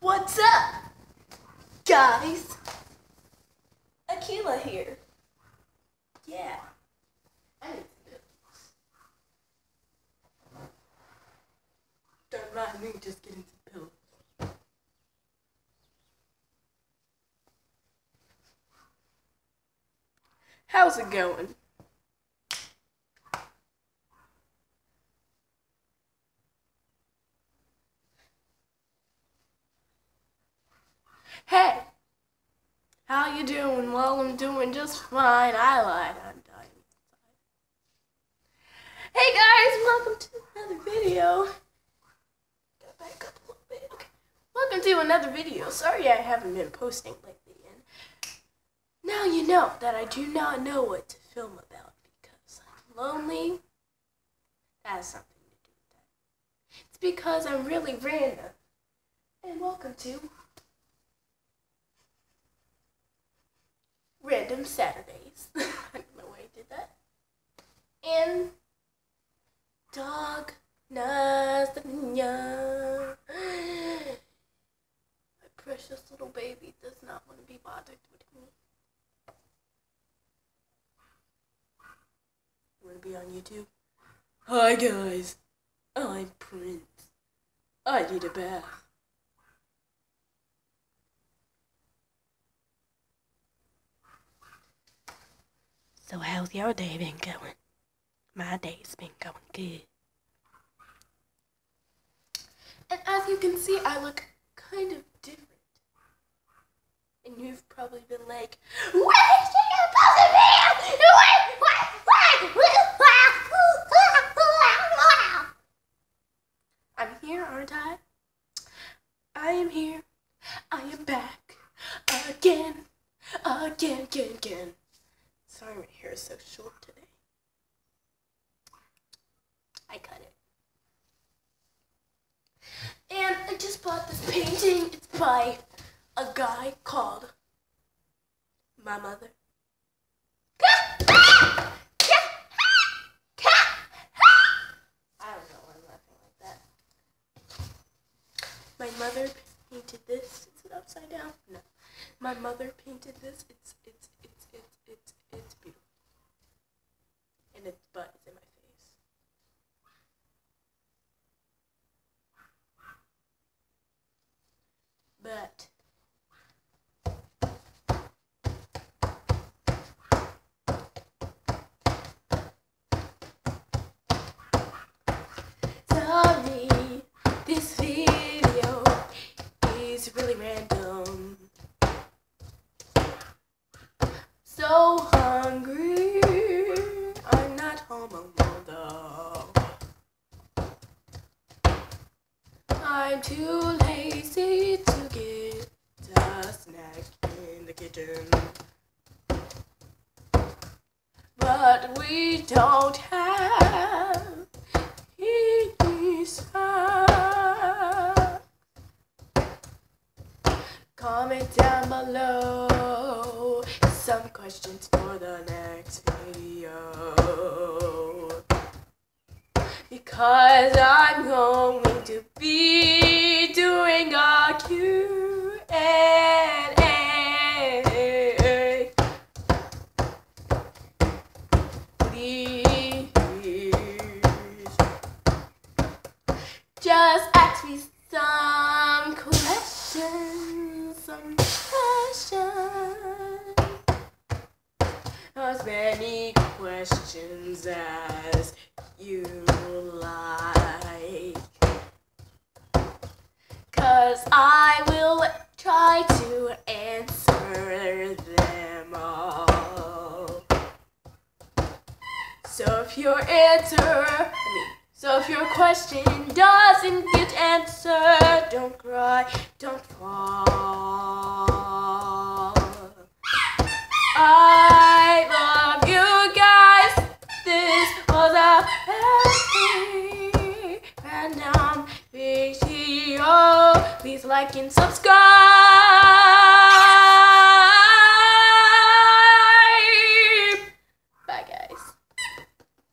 What's up, guys? Akila here. Yeah. Don't mind me just getting some pillows. How's it going? Hey, how you doing? Well, I'm doing just fine. I lied. I'm dying. Hey guys, welcome to another video. Gotta back up a little bit. Okay. Welcome to another video. Sorry I haven't been posting lately. And now you know that I do not know what to film about because I'm lonely. That has something to do with that. It's because I'm really random. And welcome to Random Saturdays. I don't know why I did that. And Dog Nasanya. My precious little baby does not want to be bothered with me. You want to be on YouTube? Hi guys, I'm Prince. I need a bath. So how's your day been going? My day's been going good. And as you can see, I look kind of different. And you've probably been like, What is she post a video? What? What? What? I'm here, aren't I? I am here. I am back. Again. Again, again, again. Sorry, my hair is so short today. I cut it. And I just bought this painting. It's by a guy called my mother. I don't know why I'm laughing like that. My mother painted this. Is it upside down? No. My mother painted this. It's it's it's it's beautiful. And its butt is in my face. But sorry, this video is really random. So hungry, I'm not home alone though. I'm too lazy to get a snack in the kitchen. But we don't have any. Comment down below some questions for the next video. Because I'm going just ask me some questions, some questions. As many questions as you like. Cause I will try to answer them all. So if your answer, so if your question doesn't get answered, don't cry, don't fall. I love you guys. This was a very random video. Please like and subscribe.